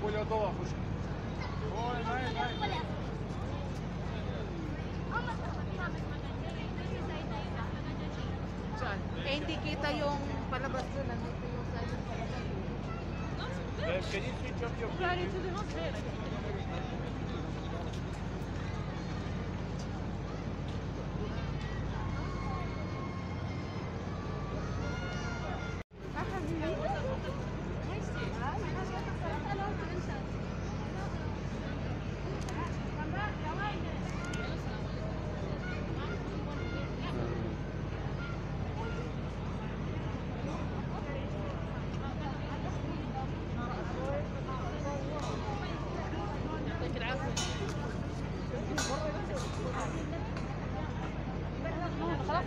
Коля отдала, слушай. Ой, дай, дай. Eh, hindi kita yung palabas doon. Ah. Nandito yung side ng palabas. Can you switch off your... Right into the hotel. Eh.